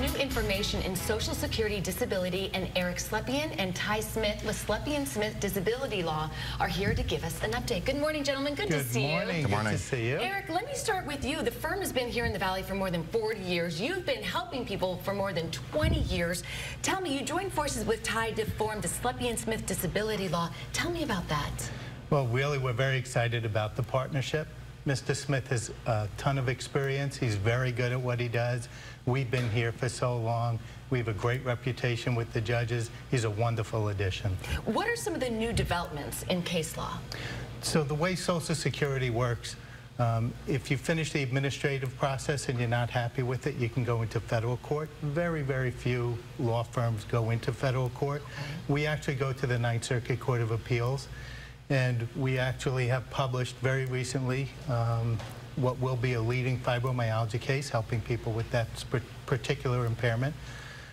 new information in Social Security disability, and Eric Slepian and Ty Smith with Slepian Smith Disability Law are here to give us an update. Good morning, gentlemen. Good, Good to see morning. you. Good morning. Good to see you. Eric, let me start with you. The firm has been here in the Valley for more than 40 years. You've been helping people for more than 20 years. Tell me, you joined forces with Ty to form the Slepian Smith Disability Law. Tell me about that. Well, really, we're very excited about the partnership. Mr. Smith has a ton of experience. He's very good at what he does. We've been here for so long. We have a great reputation with the judges. He's a wonderful addition. What are some of the new developments in case law? So the way Social Security works, um, if you finish the administrative process and you're not happy with it, you can go into federal court. Very, very few law firms go into federal court. We actually go to the Ninth Circuit Court of Appeals. And we actually have published very recently um, what will be a leading fibromyalgia case, helping people with that particular impairment.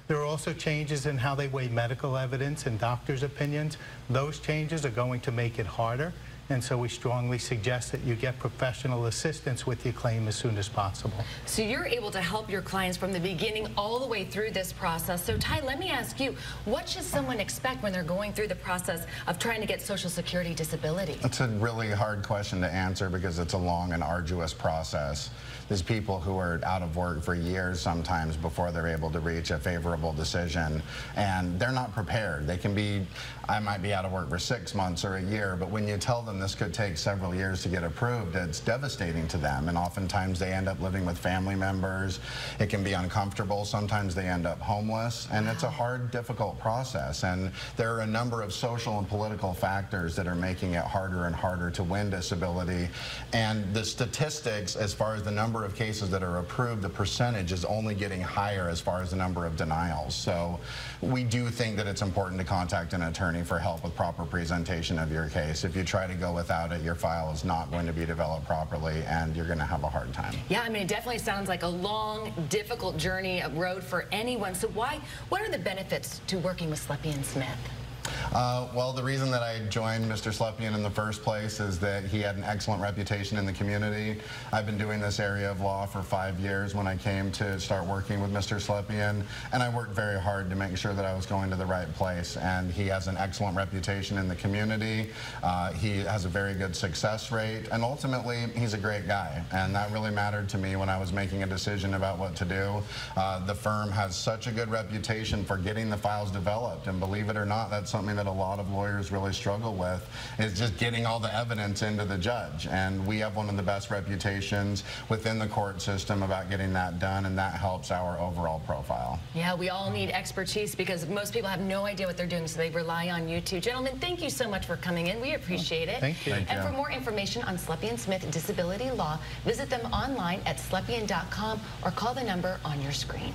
There are also changes in how they weigh medical evidence and doctors' opinions. Those changes are going to make it harder and so we strongly suggest that you get professional assistance with your claim as soon as possible. So you're able to help your clients from the beginning all the way through this process. So Ty, let me ask you, what should someone expect when they're going through the process of trying to get Social Security disability? It's a really hard question to answer because it's a long and arduous process. There's people who are out of work for years sometimes before they're able to reach a favorable decision and they're not prepared. They can be, I might be out of work for six months or a year, but when you tell them this could take several years to get approved, it's devastating to them. And oftentimes they end up living with family members. It can be uncomfortable. Sometimes they end up homeless. And wow. it's a hard, difficult process. And there are a number of social and political factors that are making it harder and harder to win disability. And the statistics, as far as the number of cases that are approved, the percentage is only getting higher as far as the number of denials. So we do think that it's important to contact an attorney for help with proper presentation of your case. If you try to go without it, your file is not going to be developed properly and you're going to have a hard time. Yeah, I mean, it definitely sounds like a long, difficult journey, a road for anyone. So why, what are the benefits to working with Slepian Smith? Uh, well, the reason that I joined Mr. Slepian in the first place is that he had an excellent reputation in the community. I've been doing this area of law for five years when I came to start working with Mr. Slepian, and I worked very hard to make sure that I was going to the right place. And he has an excellent reputation in the community. Uh, he has a very good success rate, and ultimately, he's a great guy. And that really mattered to me when I was making a decision about what to do. Uh, the firm has such a good reputation for getting the files developed, and believe it or not, that's something that a lot of lawyers really struggle with is just getting all the evidence into the judge. And we have one of the best reputations within the court system about getting that done, and that helps our overall profile. Yeah, we all need expertise because most people have no idea what they're doing, so they rely on you two. Gentlemen, thank you so much for coming in. We appreciate it. Thank you. Thank and you. for more information on Slepian Smith Disability Law, visit them online at slepian.com or call the number on your screen.